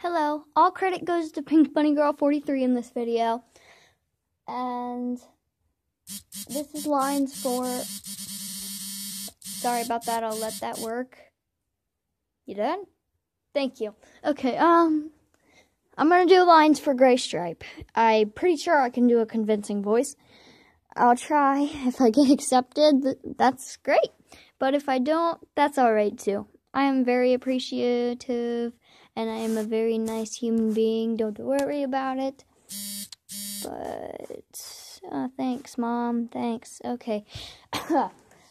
Hello, all credit goes to Pink Bunny Girl 43 in this video. And this is lines for Sorry about that. I'll let that work. You done? Thank you. Okay, um I'm going to do lines for Graystripe. I'm pretty sure I can do a convincing voice. I'll try. If I get accepted, that's great. But if I don't, that's all right too. I am very appreciative and I am a very nice human being. Don't worry about it. But uh, thanks, mom. Thanks. Okay.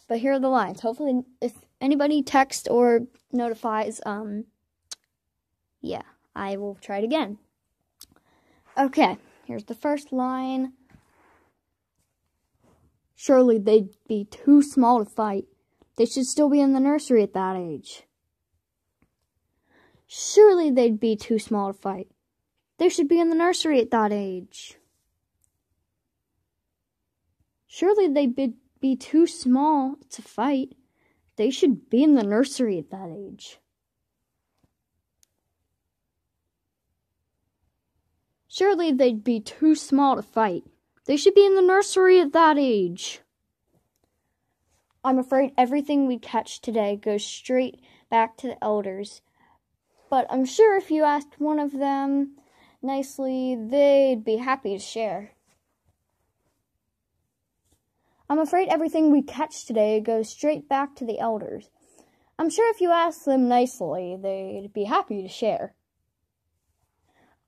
but here are the lines. Hopefully, if anybody texts or notifies, um, yeah, I will try it again. Okay, here's the first line. Surely they'd be too small to fight. They should still be in the nursery at that age. Surely they'd be too small to fight. They should be in the nursery at that age. Surely they'd be, be too small to fight. They should be in the nursery at that age. Surely they'd be too small to fight. They should be in the nursery at that age. I'm afraid everything we catch today goes straight back to the elders but I'm sure if you asked one of them nicely, they'd be happy to share. I'm afraid everything we catch today goes straight back to the elders. I'm sure if you asked them nicely, they'd be happy to share.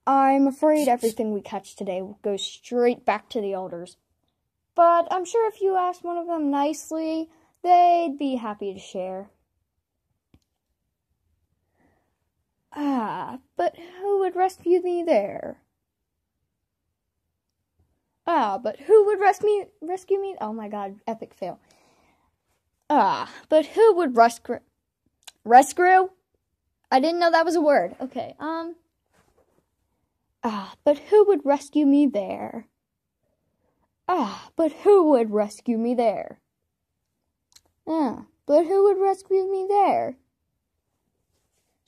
I'm afraid everything we catch today goes straight back to the elders. But I'm sure if you asked one of them nicely, they'd be happy to share. But who would rescue me there? Ah, but who would rescue rescue me? Oh my god, epic fail. Ah, but who would rescue rescue? I didn't know that was a word. Okay. Um Ah, but who would rescue me there? Ah, but who would rescue me there? Ah, but who would rescue me there?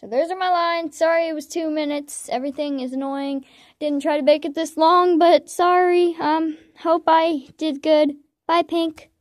So those are my lines. Sorry it was two minutes. Everything is annoying. Didn't try to make it this long, but sorry. Um, hope I did good. Bye, Pink.